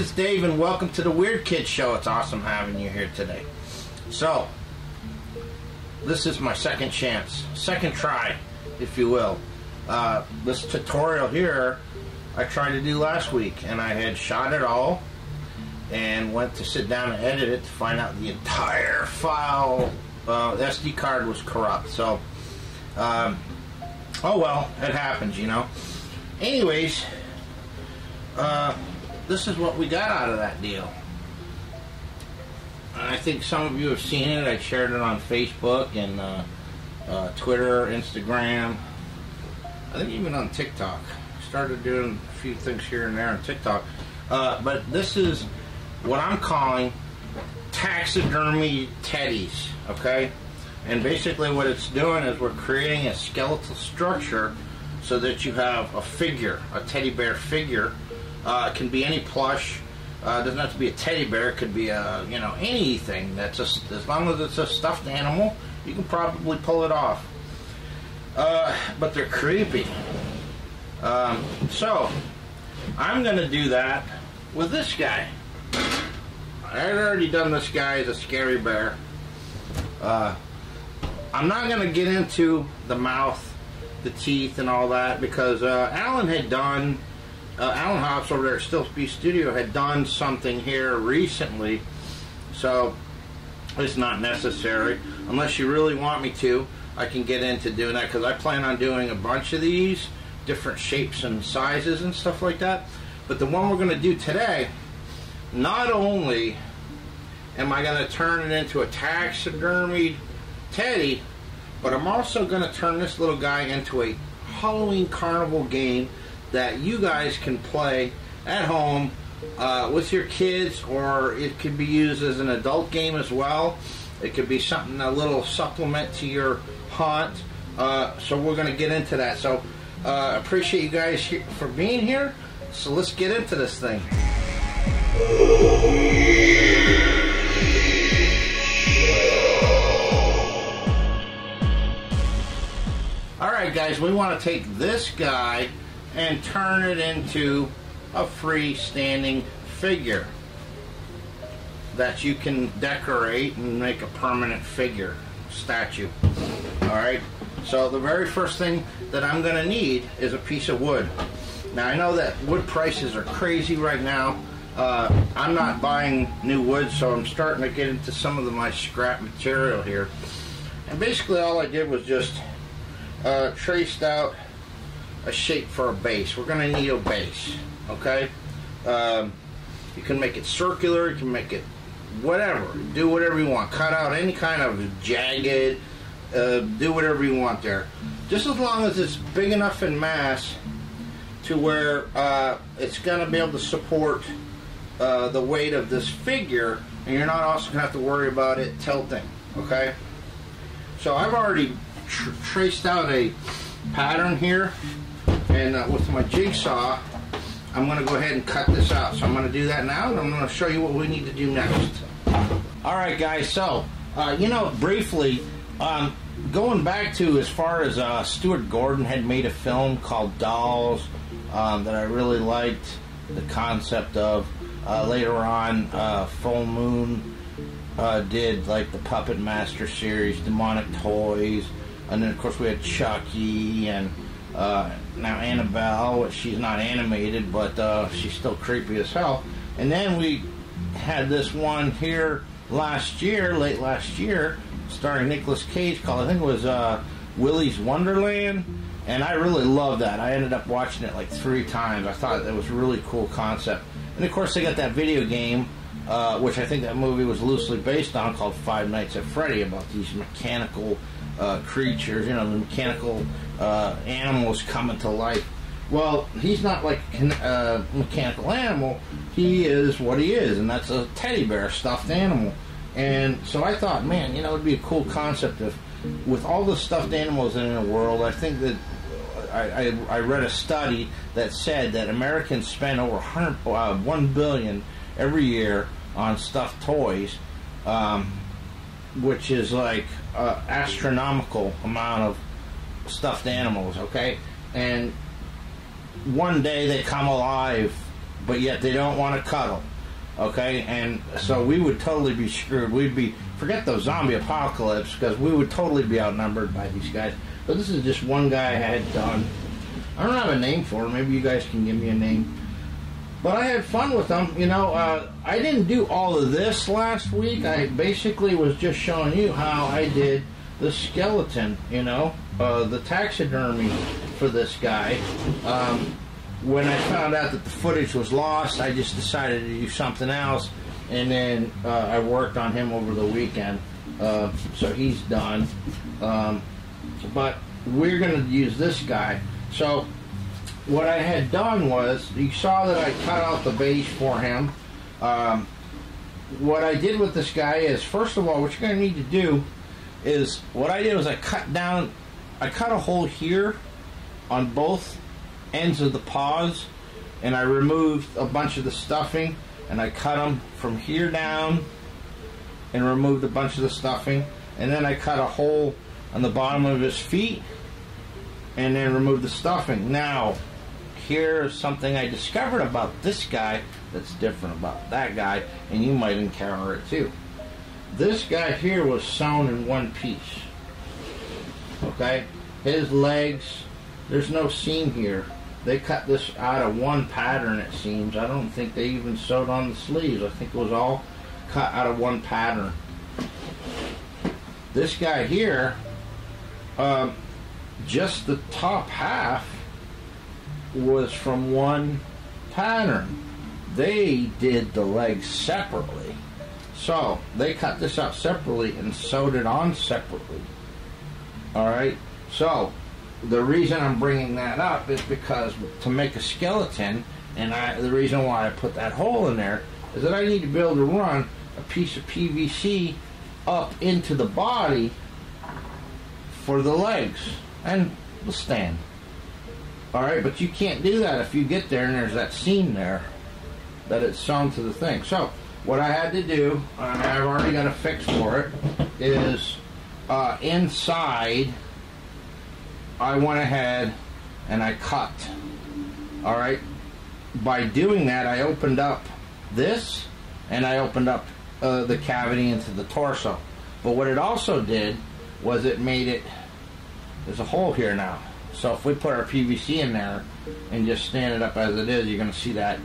it's Dave, and welcome to the Weird Kids Show. It's awesome having you here today. So, this is my second chance, second try, if you will. Uh, this tutorial here, I tried to do last week, and I had shot it all, and went to sit down and edit it to find out the entire file uh, SD card was corrupt. So, um, oh well, it happens, you know. Anyways, uh, this is what we got out of that deal. I think some of you have seen it. I shared it on Facebook and uh, uh, Twitter, Instagram. I think even on TikTok. Started doing a few things here and there on TikTok. Uh, but this is what I'm calling taxidermy teddies, okay? And basically what it's doing is we're creating a skeletal structure so that you have a figure, a teddy bear figure. Uh, it can be any plush. Uh, doesn't have to be a teddy bear. It could be a, you know, anything that's a, as long as it's a stuffed animal, you can probably pull it off. Uh, but they're creepy. Um, so, I'm to do that with this guy. I had already done this guy as a scary bear. Uh, I'm not going to get into the mouth, the teeth, and all that because uh, Alan had done, uh, Alan Hops over there at Still Speed Studio had done something here recently. So it's not necessary. Unless you really want me to, I can get into doing that because I plan on doing a bunch of these, different shapes and sizes and stuff like that. But the one we're going to do today not only am I going to turn it into a taxidermied teddy, but I'm also going to turn this little guy into a Halloween carnival game that you guys can play at home uh, with your kids, or it could be used as an adult game as well. It could be something, a little supplement to your hunt. Uh, so we're going to get into that. So uh, appreciate you guys for being here. So let's get into this thing. Alright guys, we want to take this guy and turn it into a freestanding figure that you can decorate and make a permanent figure statue. Alright, so the very first thing that I'm going to need is a piece of wood. Now I know that wood prices are crazy right now. Uh, I'm not buying new wood, so I'm starting to get into some of the, my scrap material here. And basically all I did was just uh, traced out a shape for a base. We're going to need a base, okay? Um, you can make it circular, you can make it whatever. Do whatever you want. Cut out any kind of jagged, uh, do whatever you want there. Just as long as it's big enough in mass to where uh, it's going to be able to support uh, the weight of this figure, and you're not also going to have to worry about it tilting, okay? So I've already tr traced out a pattern here, and uh, with my jigsaw, I'm going to go ahead and cut this out. So I'm going to do that now, and I'm going to show you what we need to do next. Alright guys, so, uh, you know, briefly, um, going back to as far as uh, Stuart Gordon had made a film called Dolls um, that I really liked the concept of. Uh, later on, uh, Full Moon uh, did like the Puppet Master series, Demonic Toys, and then of course we had Chucky and uh, now Annabelle. She's not animated, but uh, she's still creepy as hell. And then we had this one here last year, late last year, starring Nicolas Cage, called I think it was uh, Willy's Wonderland. And I really loved that. I ended up watching it like three times. I thought that was a really cool concept. And of course, they got that video game, uh, which I think that movie was loosely based on, called Five Nights at Freddy, about these mechanical uh, creatures, you know, the mechanical uh, animals coming to life. Well, he's not like a uh, mechanical animal. He is what he is, and that's a teddy bear, stuffed animal. And so I thought, man, you know, it'd be a cool concept if, with all the stuffed animals in the world, I think that I, I, I, read a study that said that Americans spend over 100, uh, 1 billion every year on stuffed toys, um, which is like an astronomical amount of stuffed animals, okay? And one day they come alive but yet they don't want to cuddle. Okay, and so we would totally be screwed. We'd be forget the zombie apocalypse because we would totally be outnumbered by these guys. But this is just one guy I had done. I don't have a name for him. Maybe you guys can give me a name. But I had fun with them. You know, uh, I didn't do all of this last week. I basically was just showing you how I did the skeleton. You know, uh, the taxidermy for this guy. Um, when I found out that the footage was lost, I just decided to do something else, and then uh, I worked on him over the weekend. Uh, so he's done. Um, but we're going to use this guy. So what I had done was, you saw that I cut out the base for him. Um, what I did with this guy is, first of all, what you're going to need to do is, what I did was I cut down, I cut a hole here on both ends of the paws and I removed a bunch of the stuffing and I cut them from here down and removed a bunch of the stuffing and then I cut a hole on the bottom of his feet and then removed the stuffing. Now, here's something I discovered about this guy that's different about that guy and you might encounter it too. This guy here was sewn in one piece. Okay? His legs, there's no seam here they cut this out of one pattern it seems I don't think they even sewed on the sleeves I think it was all cut out of one pattern this guy here um, just the top half was from one pattern. They did the legs separately. So they cut this out separately and sewed it on separately. All right so the reason I'm bringing that up is because to make a skeleton, and I, the reason why I put that hole in there is that I need to be able to run a piece of PVC up into the body for the legs and the stand. All right, but you can't do that if you get there and there's that seam there that it's sewn to the thing. So what I had to do, and I've already got a fix for it, is uh, inside I went ahead and I cut. All right. By doing that, I opened up this and I opened up uh, the cavity into the torso. But what it also did was it made it, there's a hole here now. So if we put our PVC in there and just stand it up as it is, you're going to see that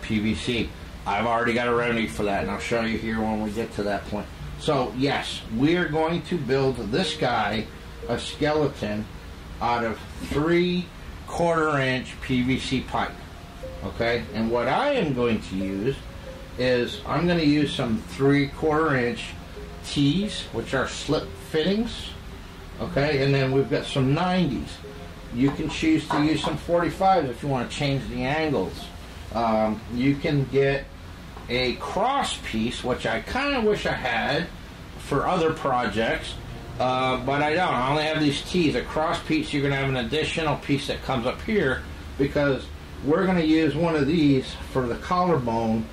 PVC. I've already got a remedy for that, and I'll show you here when we get to that point. So yes, we're going to build this guy a skeleton out of three quarter inch PVC pipe. Okay, and what I am going to use is I'm going to use some three quarter inch T's, which are slip fittings. Okay, and then we've got some 90s. You can choose to use some 45s if you want to change the angles. Um, you can get a cross piece, which I kind of wish I had for other projects uh, but I don't. I only have these T's. A cross piece, you're going to have an additional piece that comes up here because we're going to use one of these for the collarbone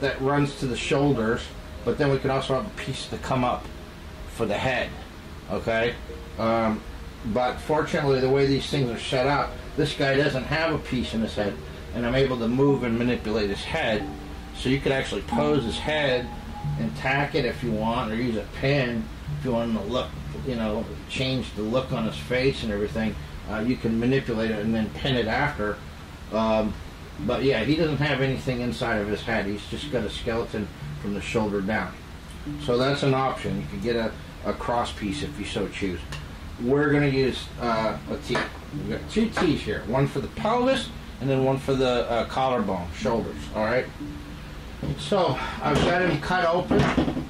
that runs to the shoulders, but then we can also have a piece to come up for the head. Okay? Um, but fortunately, the way these things are set up, this guy doesn't have a piece in his head, and I'm able to move and manipulate his head. So you could actually pose his head and tack it if you want, or use a pin if you want to look, you know, change the look on his face and everything, uh, you can manipulate it and then pin it after. Um, but yeah, he doesn't have anything inside of his head. He's just got a skeleton from the shoulder down. So that's an option. You can get a, a cross piece if you so choose. We're going to use uh, a T. We've got two T's here. One for the pelvis and then one for the uh, collarbone, shoulders. All right. So I've got him cut open,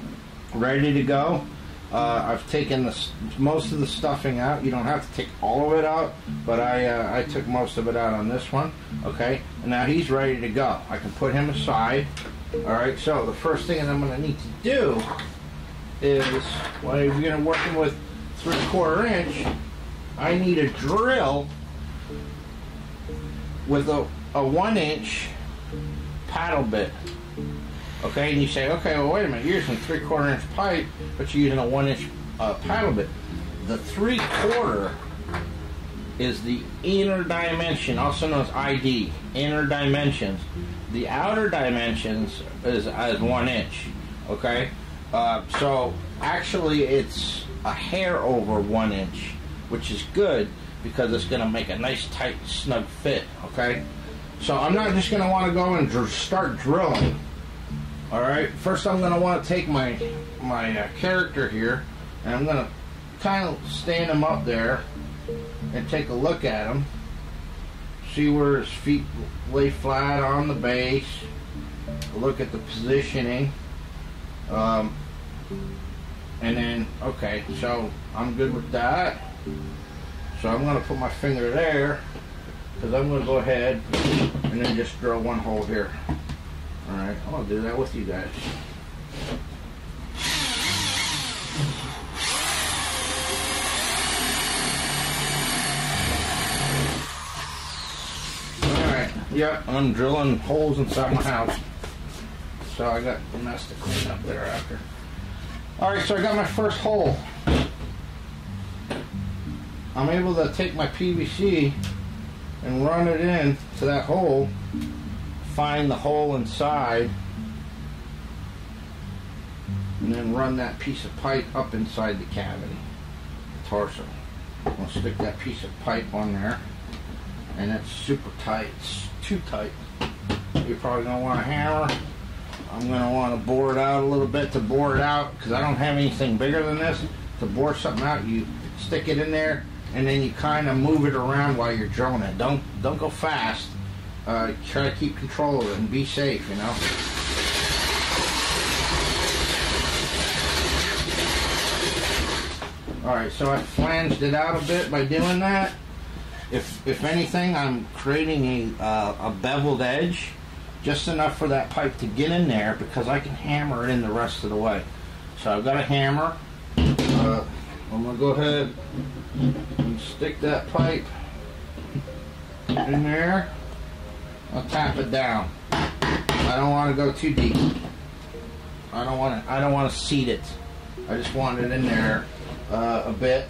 ready to go. Uh, I've taken the, most of the stuffing out. You don't have to take all of it out, but I uh, I took most of it out on this one. Okay, and now he's ready to go. I can put him aside. All right. So the first thing that I'm going to need to do is, well, you're going to work him with three quarter inch, I need a drill with a, a one inch paddle bit. Okay, and you say, okay, well, wait a minute, you're using three quarter inch pipe, but you're using a one inch uh, paddle bit. The three quarter is the inner dimension, also known as ID, inner dimensions. The outer dimensions is as one inch. Okay, uh, so actually it's a hair over one inch, which is good because it's going to make a nice tight snug fit. Okay, so I'm not just going to want to go and dr- start drilling. All right, first I'm going to want to take my my uh, character here, and I'm going to kind of stand him up there and take a look at him. See where his feet lay flat on the base. Look at the positioning. Um, and then, okay, so I'm good with that. So I'm going to put my finger there because I'm going to go ahead and then just drill one hole here. Alright, I'll do that with you guys. Alright, yeah, I'm drilling holes inside my house. So I got the mess to clean up there after. Alright, so I got my first hole. I'm able to take my PVC and run it in to that hole, find the hole inside, and then run that piece of pipe up inside the cavity, the torso. I'm gonna stick that piece of pipe on there, and it's super tight. It's too tight. You're probably gonna want a hammer. I'm gonna want to bore it out a little bit to bore it out because I don't have anything bigger than this. To bore something out, you stick it in there and then you kind of move it around while you're drilling it. Don't don't go fast. Uh, try to keep control of it and be safe. You know. All right, so I flanged it out a bit by doing that. If if anything, I'm creating a uh, a beveled edge, just enough for that pipe to get in there because I can hammer it in the rest of the way. So I've got a hammer. Uh, I'm gonna go ahead and stick that pipe in there. I'll tap it down. I don't want to go too deep. I don't want to. I don't want to seat it. I just want it in there uh, a bit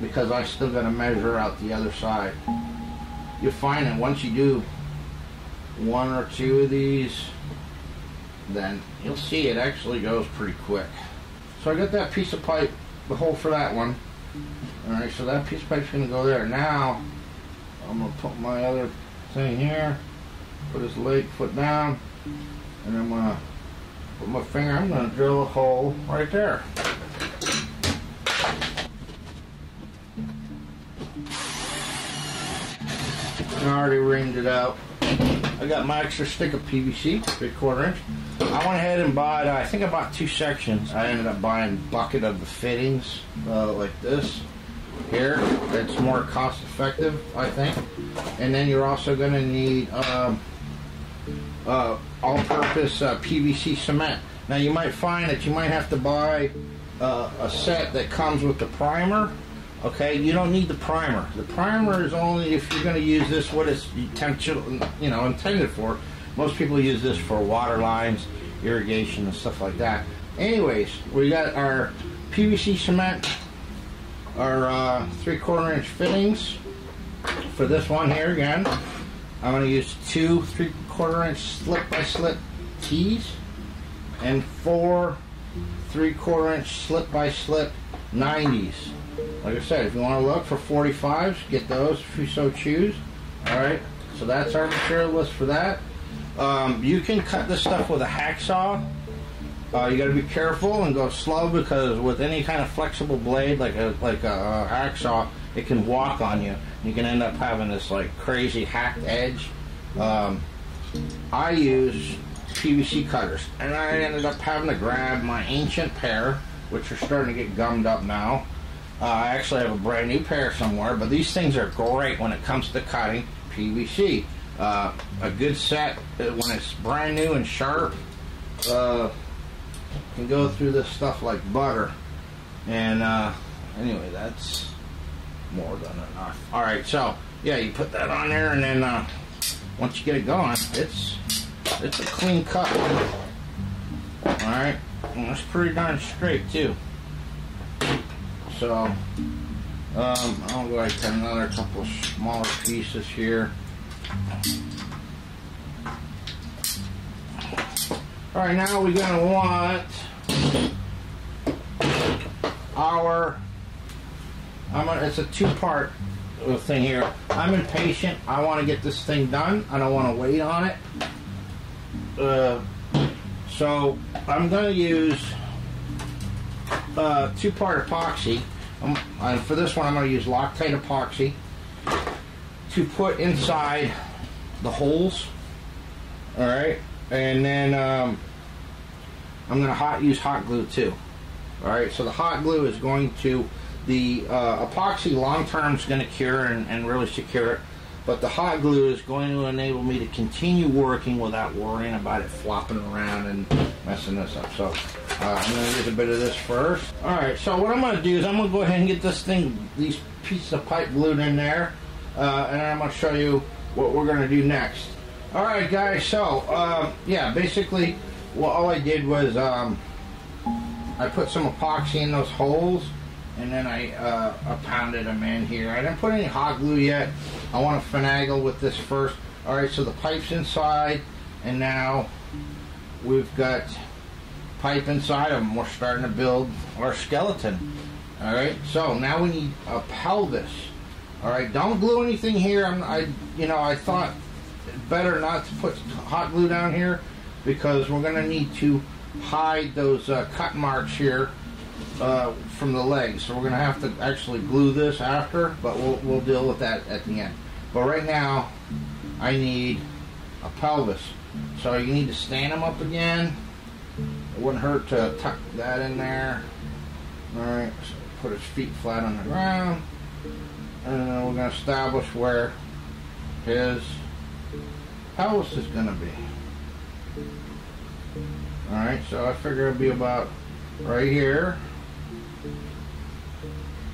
because I still got to measure out the other side. You'll find that once you do one or two of these, then you'll see it actually goes pretty quick. So I got that piece of pipe, the hole for that one. Alright, so that piece of pipe's gonna go there. Now, I'm gonna put my other thing here, put his leg foot down, and I'm gonna put my finger, I'm gonna drill a hole right there. I already ringed it out. I got my extra stick of PVC, three quarter inch. I went ahead and bought, uh, I think I bought two sections. I ended up buying bucket of the fittings, uh, like this here. It's more cost effective, I think. And then you're also going to need um, uh, all-purpose uh, PVC cement. Now you might find that you might have to buy uh, a set that comes with the primer. Okay, you don't need the primer. The primer is only if you're going to use this what it's potential, you know, intended for. Most people use this for water lines, irrigation, and stuff like that. Anyways, we got our PVC cement, our uh, three-quarter inch fittings for this one here again. I'm going to use two three-quarter inch slip-by-slip tees and four three-quarter inch slip-by-slip 90s. Like I said, if you want to look for 45s, get those if you so choose. Alright, so that's our material list for that. Um, you can cut this stuff with a hacksaw. Uh, you got to be careful and go slow because with any kind of flexible blade, like a like a, a hacksaw, it can walk on you. You can end up having this like crazy hacked edge. Um, I use PVC cutters, and I ended up having to grab my ancient pair, which are starting to get gummed up now. Uh, I actually have a brand new pair somewhere, but these things are great when it comes to cutting PVC. Uh, a good set uh, when it's brand new and sharp uh, can go through this stuff like butter. And uh, anyway, that's more than enough. All right, so yeah, you put that on there, and then uh, once you get it going, it's it's a clean cut. All right, and it's pretty darn straight too. So Um, I'll go cut another couple smaller pieces here. All right, now we're gonna want our. I'm gonna, it's a two-part thing here. I'm impatient. I want to get this thing done. I don't want to wait on it. Uh, so I'm to use uh, two-part epoxy. Um, and for this one, I'm going to use Loctite epoxy to put inside the holes. All right, and then um, I'm going to hot use hot glue too. All right, so the hot glue is going to the uh, epoxy long term is going to cure and, and really secure it, but the hot glue is going to enable me to continue working without worrying about it flopping around and messing this up. So uh, I'm going to use a bit of this first. All right, so what I'm going to do is I'm going to go ahead and get this thing, these pieces of pipe glued in there, uh, and I'm going to show you what we're going to do next. All right, guys. So uh, yeah, basically, well, all I did was um, I put some epoxy in those holes and then I, uh, pounded them in here. I didn't put any hot glue yet. I want to finagle with this first. All right, so the pipe's inside, and now we've got pipe inside of them. We're starting to build our skeleton. All right, so now we need a pelvis. All right, don't glue anything here. I'm, I, you know, I thought better not to put hot glue down here because we're going to need to hide those uh, cut marks here uh, from the legs. So we're going to have to actually glue this after, but we'll, we'll deal with that at the end. But right now, I need a pelvis. So you need to stand them up again. It wouldn't hurt to tuck that in there. Alright, so put his feet flat on the ground. And then we're going to establish where his pelvis is going to be. Alright, so I figure it'll be about right here.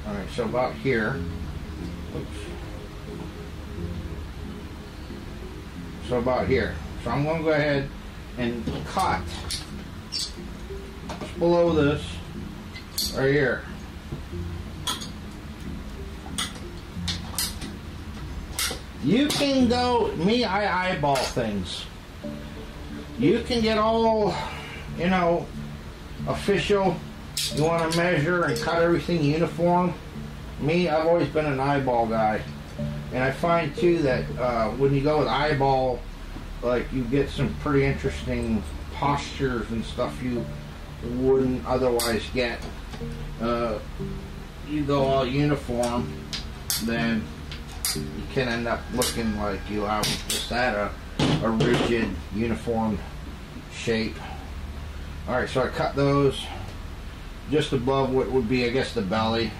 Alright, so about here. Oops. So about here. So I'm going to go ahead and cut just below this right here. You can go, me, I eyeball things. You can get all, you know, official you want to measure and cut everything uniform. Me, I've always been an eyeball guy. And I find too that uh, when you go with eyeball, like you get some pretty interesting postures and stuff you wouldn't otherwise get. Uh, you go all uniform, then you can end up looking like you have just that a, a rigid, uniform shape. Alright, so I cut those just above what would be, I guess, the belly.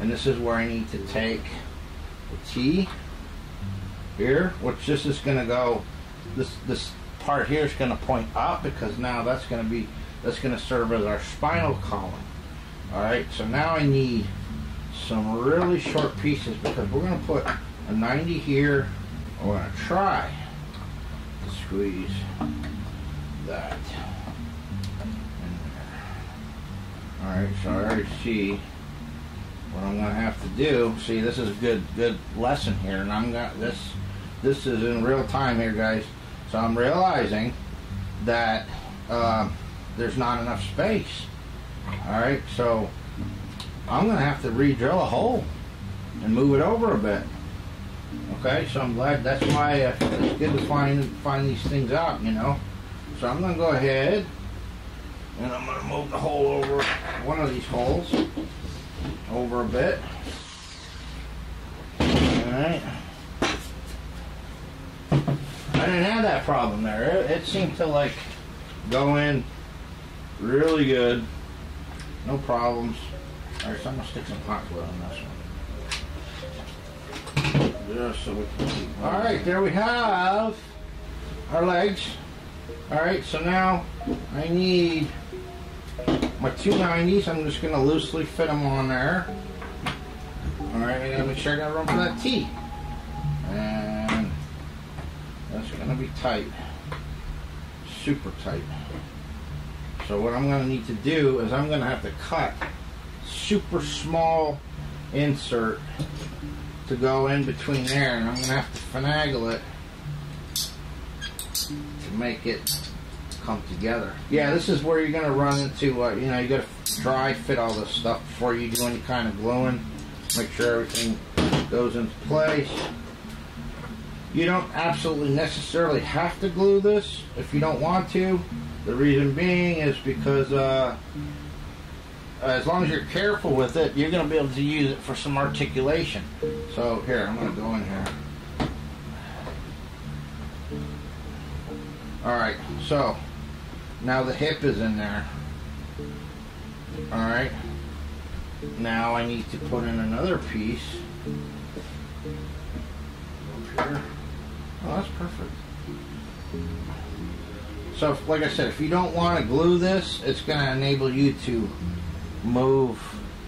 And this is where I need to take the T here, which this is going to go, this, this part here is going to point up because now that's going to be, that's going to serve as our spinal column. Alright, so now I need some really short pieces because we're going to put a 90 here. We're going to try to squeeze that. Alright, so I already see what I'm gonna have to do. See, this is a good good lesson here, and I'm gonna this this is in real time here, guys. So I'm realizing that uh, there's not enough space. Alright, so I'm gonna have to re-drill a hole and move it over a bit. Okay, so I'm glad that's why uh, it's good to find find these things out, you know. So I'm gonna go ahead and I'm going to move the hole over, one of these holes, over a bit. Alright. I didn't have that problem there. It, it seemed to like go in really good. No problems. Alright, so I'm going to stick some hot glue on this one. Just so we can keep Alright, there we have our legs. Alright, so now I need my 290s, I'm just going to loosely fit them on there. Alright, I gotta make sure I got room for that T. And that's going to be tight. Super tight. So what I'm going to need to do is I'm going to have to cut super small insert to go in between there, and I'm to have to finagle it to make it come together. Yeah, this is where you're going to run into, uh, you know, you got to dry fit all this stuff before you do any kind of gluing. Make sure everything goes into place. You don't absolutely necessarily have to glue this if you don't want to. The reason being is because uh, as long as you're careful with it, you're going to be able to use it for some articulation. So here, I'm going to go in here. Alright, so now the hip is in there. Alright. Now I need to put in another piece. Up here. Oh, that's perfect. So, like I said, if you don't want to glue this, it's going to enable you to move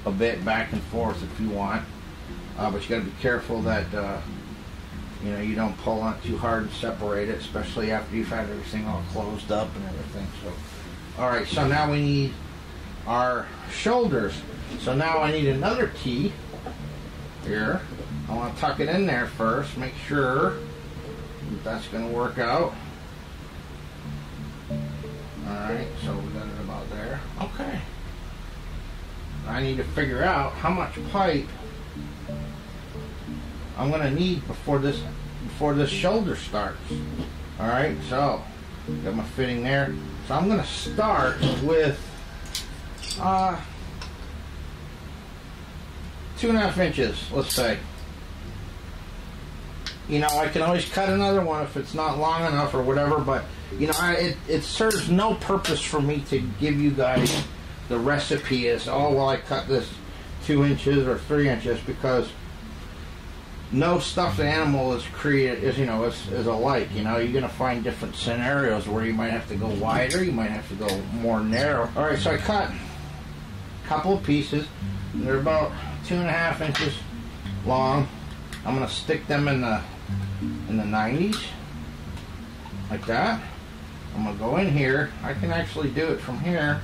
a bit back and forth if you want. Uh, but you got to be careful that uh, you know you don't pull on too hard and separate it, especially after you've had everything all closed up and everything. So, all right. So now we need our shoulders. So now I need another key here. I want to tuck it in there first. Make sure that's going to work out. Alright, so we got it about there. Okay. I need to figure out how much pipe I'm going to need before this before this shoulder starts. Alright, so got my fitting there. So I'm going to start with uh, two and a half inches, let's say you know, I can always cut another one if it's not long enough or whatever, but, you know, I, it, it serves no purpose for me to give you guys the recipe as, oh, well, I cut this two inches or three inches because no stuffed animal is created, is, you know, is, is alike. You know, you're going to find different scenarios where you might have to go wider, you might have to go more narrow. All right, so I cut a couple of pieces. They're about two and a half inches long. I'm going to stick them in the in the 90s like that I'm gonna go in here I can actually do it from here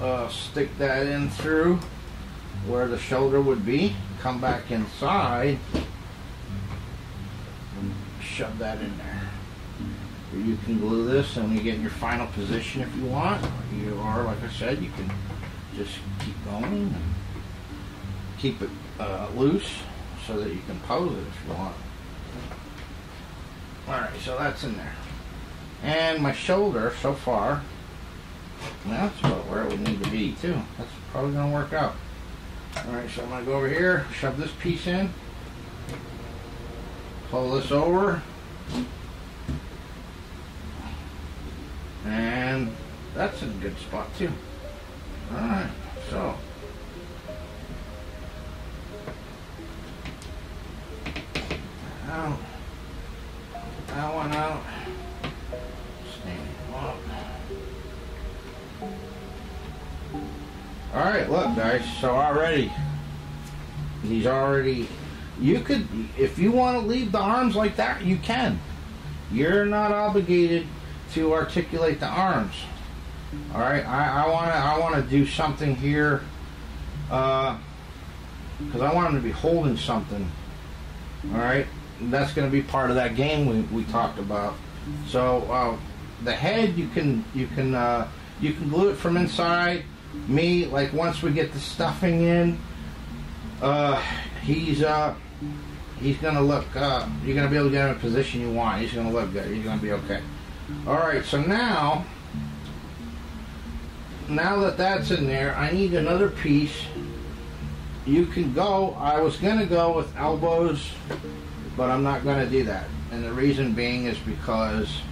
uh, stick that in through where the shoulder would be come back inside and shove that in there you can glue this and you get in your final position if you want you are like I said you can just keep going and keep it uh, loose so that you can pose it if you want Alright, so that's in there. And my shoulder, so far, that's about where it would need to be, too. That's probably going to work out. Alright, so I'm to go over here, shove this piece in, pull this over, and that's in a good spot, too. Alright, so now that one out. Alright, look guys, so already, he's already, you could, if you want to leave the arms like that, you can. You're not obligated to articulate the arms. Alright, I, I want to I wanna do something here, because uh, I want him to be holding something. Alright, that's going to be part of that game we, we talked about. So uh, the head you can you can uh, you can glue it from inside. Me like once we get the stuffing in, uh, he's uh, he's gonna look. Uh, you're gonna be able to get him in a position you want. He's gonna look good. He's gonna be okay. All right. So now now that that's in there, I need another piece. You can go. I was gonna go with elbows but I'm not to do that. And the reason being is because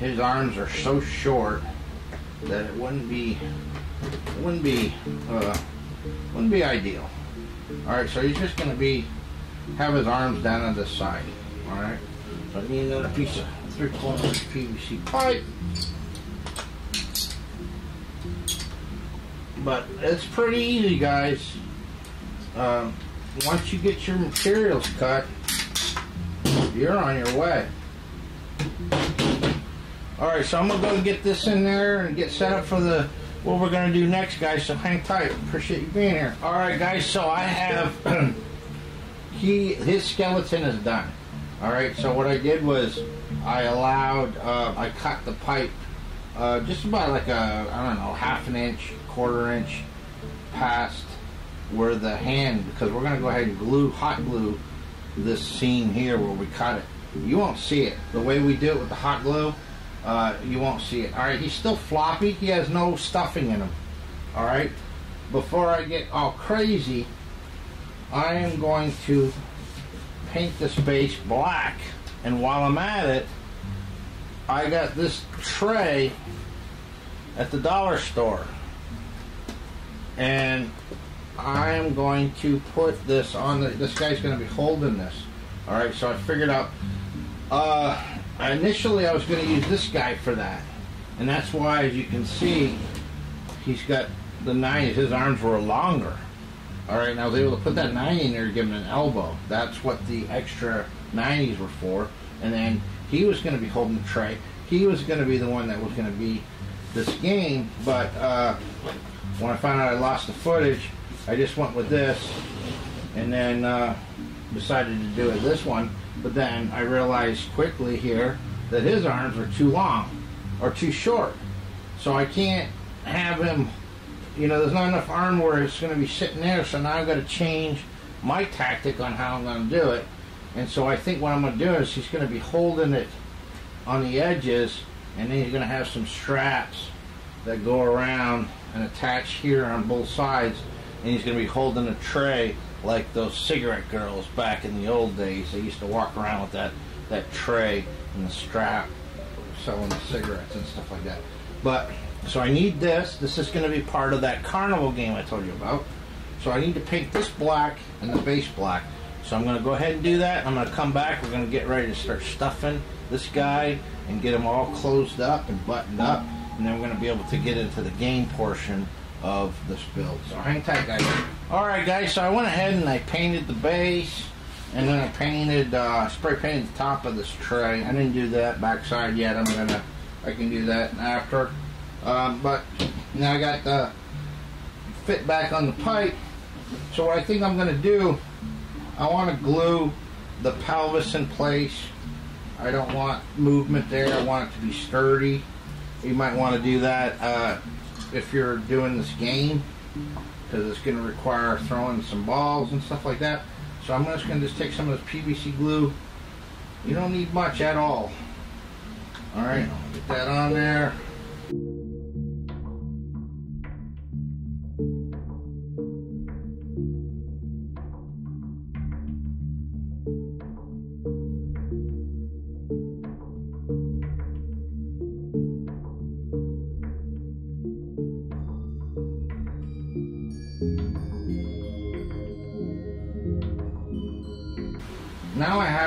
his arms are so short that it wouldn't be wouldn't be uh, wouldn't be ideal. All right, so he's just going to be have his arms down on this side. All right, so I need another piece of three quarters PVC pipe. But it's pretty easy, guys. Um, once you get your materials cut, you're on your way. Alright, so I'm to go get this in there and get set up for the what we're gonna do next, guys. So hang tight. Appreciate you being here. All right, guys. So I have he his skeleton is done. All right. So what I did was I allowed uh, I cut the pipe uh, just about like a I don't know half an inch, quarter inch past where the hand because we're gonna go ahead and glue hot glue this seam here where we cut it. You won't see it the way we do it with the hot glue. Uh, you won't see it. All right. He's still floppy. He has no stuffing in him. All right. Before I get all crazy, I am going to paint this base black. And while I'm at it, I got this tray at the dollar store. And I am going to put this on the, this guy's going to be holding this. All right, so I figured out, uh, initially I was going to use this guy for that. And that's why, as you can see, he's got the nine, his arms were longer. All right, and I was able to put that 90 in there give him an elbow. That's what the extra 90s were for. And then he was going to be holding the tray. He was going to be the one that was going to be this game. But uh, when I found out I lost the footage, I just went with this and then uh, decided to do it this one. But then I realized quickly here that his arms are too long or too short. So I can't have him you know, there's not enough arm where it's going to be sitting there, so now I've got to change my tactic on how I'm going to do it. And so I think what I'm going to do is he's going to be holding it on the edges, and then he's going to have some straps that go around and attach here on both sides, and he's going to be holding a tray like those cigarette girls back in the old days. They used to walk around with that, that tray and the strap selling the cigarettes and stuff like that. But so I need this. This is going to be part of that carnival game I told you about. So I need to paint this black and the base black. So I'm going to go ahead and do that. I'm going to come back. We're going to get ready to start stuffing this guy and get him all closed up and buttoned up. And then we're going to be able to get into the game portion of this build. So hang tight, guys. All right, guys. So I went ahead and I painted the base. And then I painted, uh, spray painted the top of this tray. I didn't do that backside yet. I'm to, I can do that after. Um, but now I got the fit back on the pipe. So what I think I'm to do, I want to glue the pelvis in place. I don't want movement there. I want it to be sturdy. You might want to do that uh, if you're doing this game because it's going to require throwing some balls and stuff like that. So I'm just going to just take some of this PVC glue. You don't need much at all. All right, get that on there.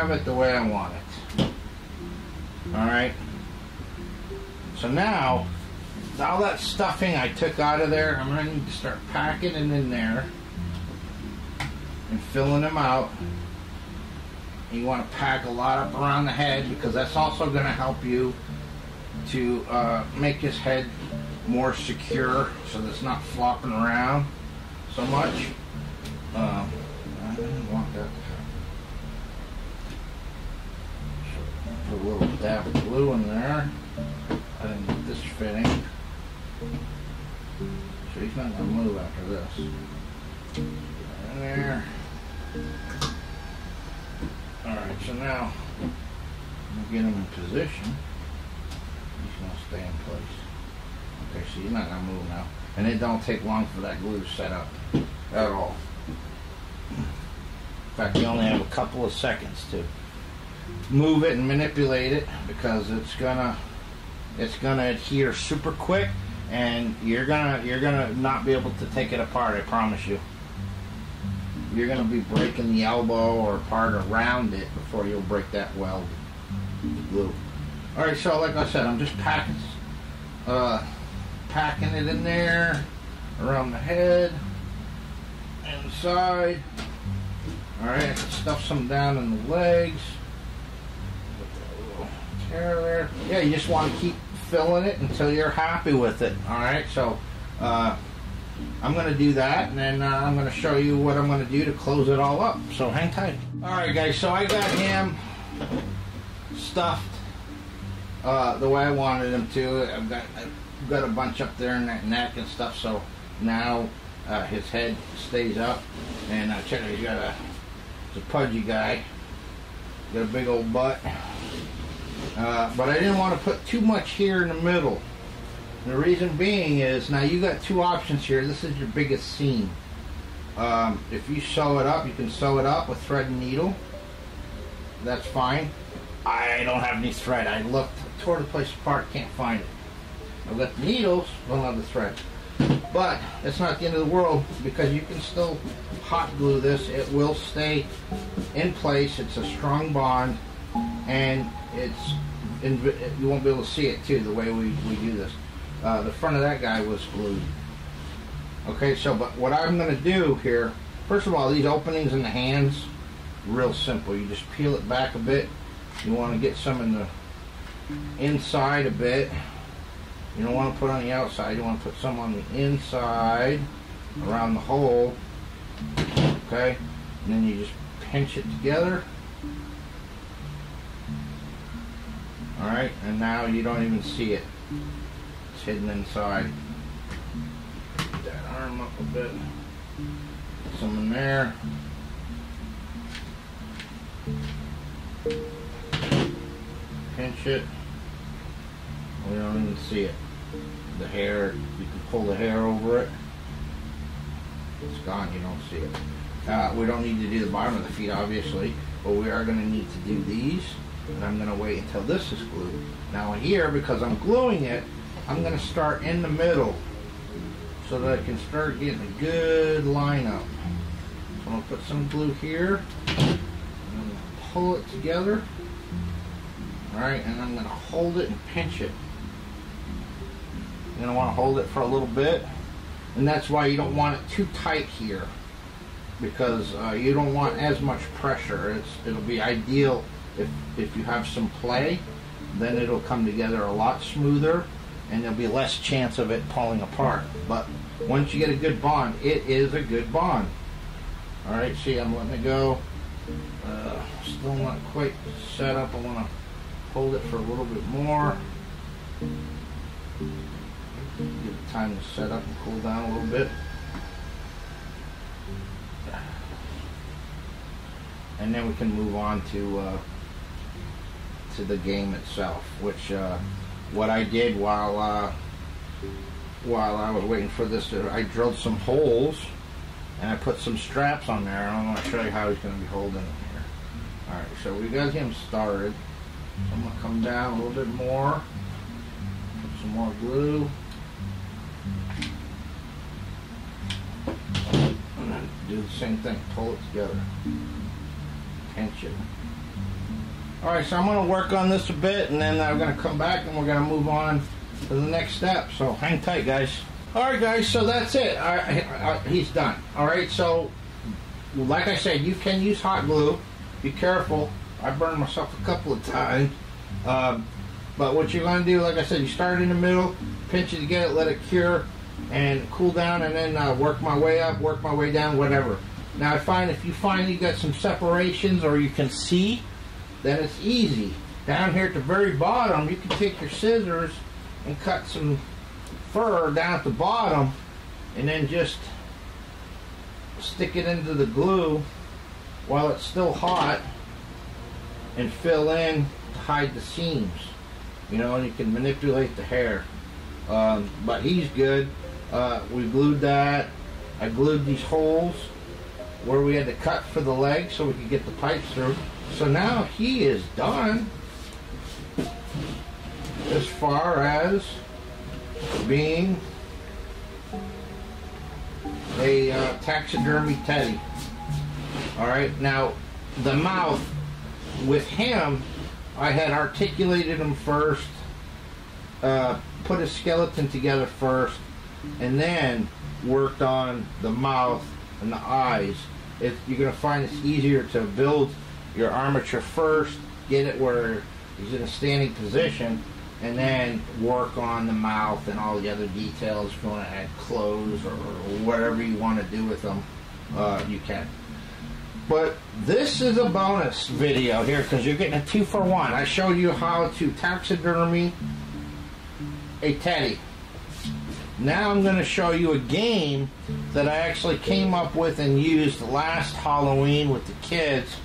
Have it the way I want it. Alright. So now, all that stuffing I took out of there, I'm going to need to start packing it in there and filling them out. You want to pack a lot up around the head because that's also going to help you to uh, make his head more secure so that it's not flopping around so much. Take long for that glue to set up at all. In fact, you only have a couple of seconds to move it and manipulate it because it's gonna it's gonna adhere super quick and you're gonna you're gonna not be able to take it apart I promise you. You're gonna be breaking the elbow or part around it before you'll break that weld glue. Alright so like I said I'm just packing uh, packing it in there around the head inside alright stuff some down in the legs there, there. Yeah, you just want to keep filling it until you're happy with it. All right, so uh, I'm going to do that, and then uh, I'm going to show you what I'm going to do to close it all up. So hang tight. All right, guys. So I got him stuffed uh, the way I wanted him to. I've got I've got a bunch up there in that neck and stuff. So now uh, his head stays up, and uh, check. He's got a, he's a pudgy guy. Got a big old butt. Uh, but I didn't want to put too much here in the middle. And the reason being is now you got two options here. This is your biggest seam. Um, if you sew it up, you can sew it up with thread and needle. That's fine. I don't have any thread. I looked, tore the place apart, can't find it. I've got the needles, don't have the thread. But it's not the end of the world because you can still hot glue this. It will stay in place. It's a strong bond and it's you won't be able to see it too the way we, we do this. Uh, the front of that guy was glued. Okay, so but what I'm going to do here, first of all, these openings in the hands, real simple. You just peel it back a bit. You want to get some in the inside a bit. You don't want to put on the outside. You want to put some on the inside around the hole. Okay, and then you just pinch it together. Alright, and now you don't even see it. It's hidden inside. Put that arm up a bit. Put some in there. Pinch it. We don't even see it. The hair, you can pull the hair over it. It's gone, you don't see it. Uh, we don't need to do the bottom of the feet, obviously, but we are going to need to do these and I'm going to wait until this is glued. Now here, because I'm gluing it, I'm going to start in the middle so that I can start getting a good lineup. So I'm going to put some glue here, pull it together, alright, and I'm going to hold it and pinch it. You're want to hold it for a little bit, and that's why you don't want it too tight here because uh, you don't want as much pressure. It's, it'll be ideal if, if you have some play, then it'll come together a lot smoother and there'll be less chance of it pulling apart. But once you get a good bond, it is a good bond. All right, see, I'm letting it go. Uh, still not quite set up. I want to hold it for a little bit more. Give it time to set up and cool down a little bit. And then we can move on to uh, to the game itself, which uh, what I did while uh, while I was waiting for this, I drilled some holes and I put some straps on there. I'm going to show you how he's going to be holding it here. All right, so we got him started. So I'm going to come down a little bit more, put some more glue. Do the same thing, pull it together, pinch it. Alright, so I'm going to work on this a bit and then I'm going to come back and we're going to move on to the next step. So hang tight, guys. Alright, guys, so that's it. All right, he's done. Alright, so like I said, you can use hot glue. Be careful. I burned myself a couple of times. Um, but what you're going to do, like I said, you start in the middle, pinch it together, let it cure, and cool down, and then uh, work my way up, work my way down, whatever. Now I find if you you got some separations or you can see then it's easy. Down here at the very bottom, you can take your scissors and cut some fur down at the bottom and then just stick it into the glue while it's still hot and fill in to hide the seams. You know, and you can manipulate the hair. Um, but he's good. Uh, we glued that. I glued these holes where we had to cut for the legs so we could get the pipes through. So now he is done as far as being a uh, taxidermy teddy. All right, now the mouth with him, I had articulated him first, uh, put his skeleton together first, and then worked on the mouth and the eyes. If you're going to find it's easier to build your armature first, get it where he's in a standing position, and then work on the mouth and all the other details. If you want to add clothes or whatever you want to do with them, uh, you can. But this is a bonus video here because you're getting a two for one. I showed you how to taxidermy a teddy. Now I'm going to show you a game that I actually came up with and used last Halloween with the kids.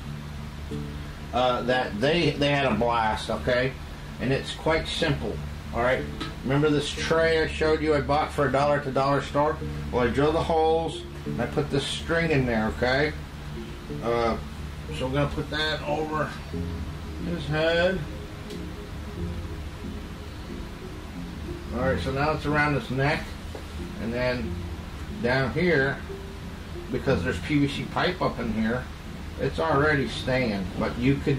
Uh, that they they had a blast. Okay, and it's quite simple. All right. Remember this tray I showed you I bought for a dollar at the dollar store? Well, I drill the holes and I put this string in there. Okay. Uh, so we're gonna put that over his head. All right, so now it's around his neck, and then down here, because there's PVC pipe up in here, it's already staying. But you could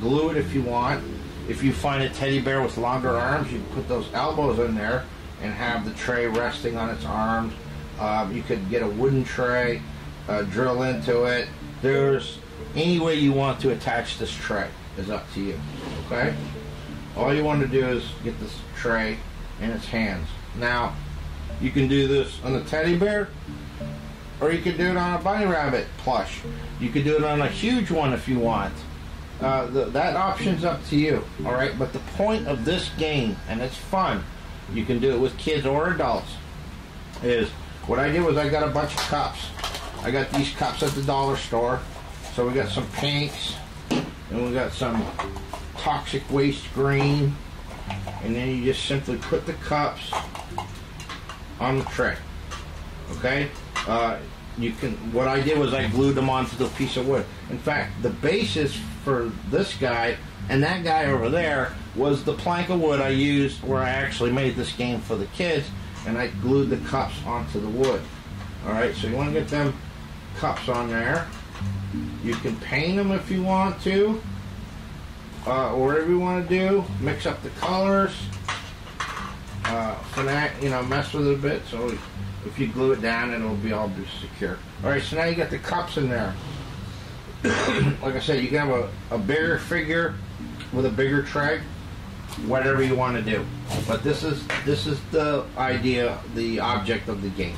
glue it if you want. If you find a teddy bear with longer arms, you can put those elbows in there and have the tray resting on its arms. Um, you could get a wooden tray, uh, drill into it. There's any way you want to attach this tray is up to you. Okay? All you want to do is get this tray in its hands. Now, you can do this on a teddy bear, or you can do it on a bunny rabbit plush. You could do it on a huge one if you want. Uh, the, that option's up to you, all right? But the point of this game, and it's fun, you can do it with kids or adults, is what I did was I got a bunch of cups. I got these cups at the dollar store. So we got some pinks, and we got some toxic waste green, and then you just simply put the cups on the tray. Okay? Uh, you can. What I did was I glued them onto the piece of wood. In fact, the basis for this guy and that guy over there was the plank of wood I used where I actually made this game for the kids, and I glued the cups onto the wood. All right, so you want to get them cups on there. You can paint them if you want to uh, or whatever you want to do. Mix up the colors. Uh, that, you know, mess with it a bit. So if you glue it down, it'll be all be secure. All right, so now you got the cups in there. like I said, you can have a, a bigger figure with a bigger tray, whatever you want to do. But this is this is the idea, the object of the game.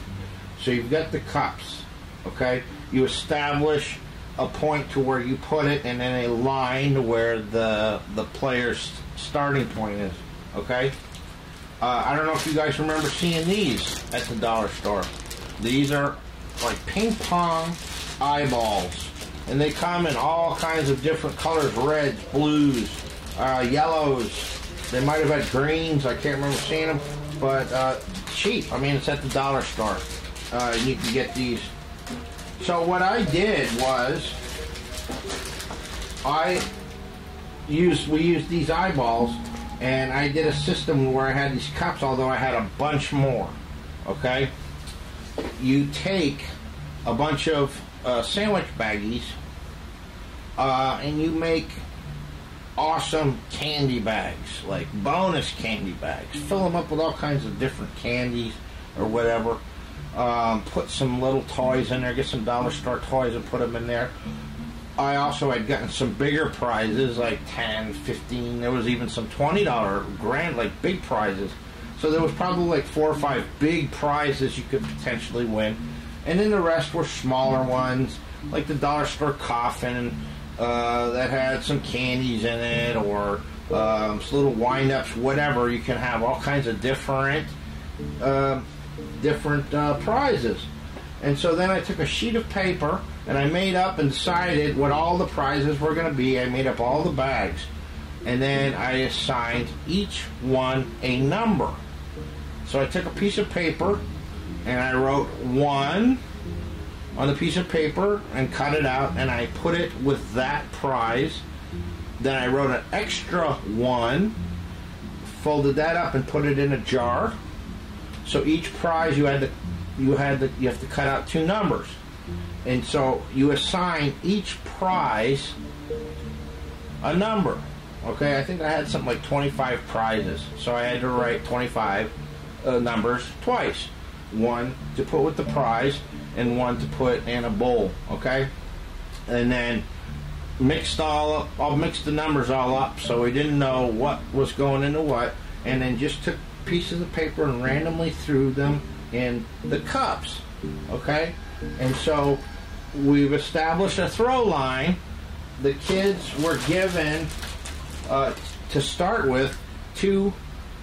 So you've got the cups, okay? You establish a point to where you put it and then a line where the the player's starting point is. Okay. Uh, I don't know if you guys remember seeing these at the dollar store. These are like ping pong eyeballs, and they come in all kinds of different colors: reds, blues, uh, yellows. They might have had greens. I can't remember seeing them, but uh, cheap. I mean, it's at the dollar store. Uh, you can get these so what I did was I used we used these eyeballs and I did a system where I had these cups although I had a bunch more. Okay? You take a bunch of uh, sandwich baggies uh, and you make awesome candy bags, like bonus candy bags. Fill them up with all kinds of different candies or whatever. Um, put some little toys in there, get some dollar store toys and put them in there. I also had gotten some bigger prizes, like 10, 15. There was even some $20 grand, like big prizes. So there was probably like four or five big prizes you could potentially win. And then the rest were smaller ones, like the dollar store coffin uh, that had some candies in it or um, little wind ups, whatever. You can have all kinds of different. Uh, different uh, prizes. And so then I took a sheet of paper and I made up and decided what all the prizes were going to be. I made up all the bags. And then I assigned each one a number. So I took a piece of paper and I wrote one on the piece of paper and cut it out and I put it with that prize. Then I wrote an extra one, folded that up and put it in a jar so each prize you had to you had to you have to cut out two numbers, and so you assign each prize a number. Okay, I think I had something like 25 prizes, so I had to write 25 uh, numbers twice. One to put with the prize, and one to put in a bowl. Okay, and then mixed all up, I'll mix the numbers all up so we didn't know what was going into what, and then just took pieces of paper and randomly threw them in the cups. Okay? And so we've established a throw line. The kids were given, uh, to start with, two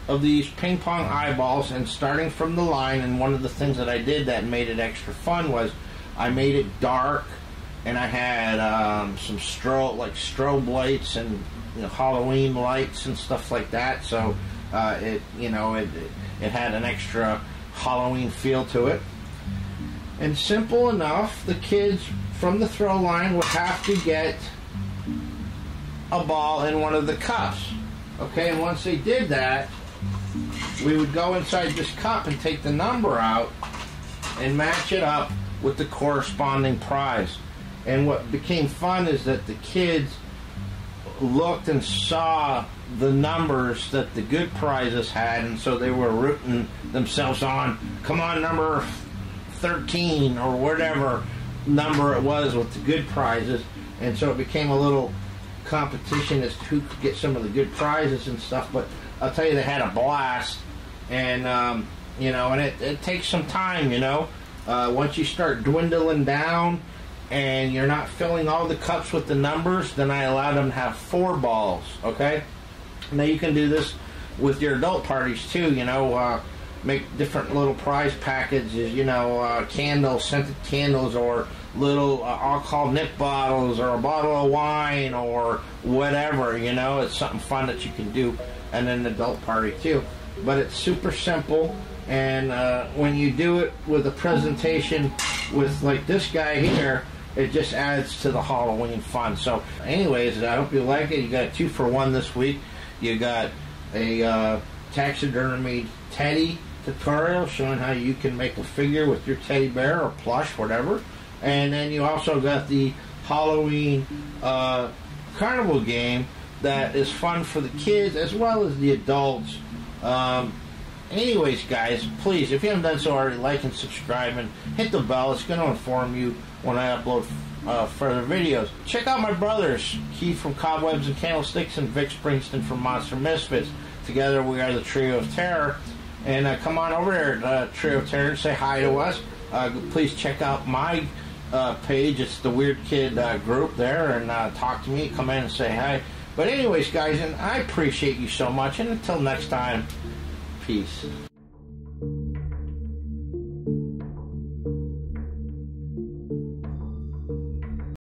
of these ping pong eyeballs and starting from the line and one of the things that I did that made it extra fun was I made it dark and I had um, some strobe like strobe lights and you know, Halloween lights and stuff like that so uh, it you know it, it had an extra Halloween feel to it and simple enough the kids from the throw line would have to get a ball in one of the cups okay and once they did that we would go inside this cup and take the number out and match it up with the corresponding prize. And what became fun is that the kids looked and saw the numbers that the good prizes had, and so they were rooting themselves on. Come on, number 13 or whatever number it was with the good prizes. And so it became a little competition as to who could get some of the good prizes and stuff. But I'll tell you, they had a blast, and um, you know, and it, it takes some time, you know. Uh, once you start dwindling down, and you're not filling all the cups with the numbers, then I allow them to have four balls. Okay. Now you can do this with your adult parties too. You know, uh, make different little prize packages. You know, uh, candles, scented candles, or little uh, alcohol nip bottles, or a bottle of wine, or whatever. You know, it's something fun that you can do and an adult party too. But it's super simple, and uh, when you do it with a presentation with like this guy here, it just adds to the Halloween fun. So, anyways, I hope you like it. You got two for one this week. You got a uh, taxidermy teddy tutorial showing how you can make a figure with your teddy bear or plush, whatever. And then you also got the Halloween uh, carnival game that is fun for the kids as well as the adults. Um, anyways, guys, please, if you haven't done so already, like and subscribe and hit the bell. It's going to inform you when I upload uh, further videos. Check out my brothers, Keith from Cobwebs and Candlesticks and Vic Springston from Monster Misfits. Together, we are the Trio of Terror. And uh, come on over there, uh, Trio of Terror, say hi to us. Uh, please check out my uh, page. It's the Weird Kid uh, group there, and talk to me. Come in and say hi. But anyways, guys, and I appreciate you so much. And until next time, peace.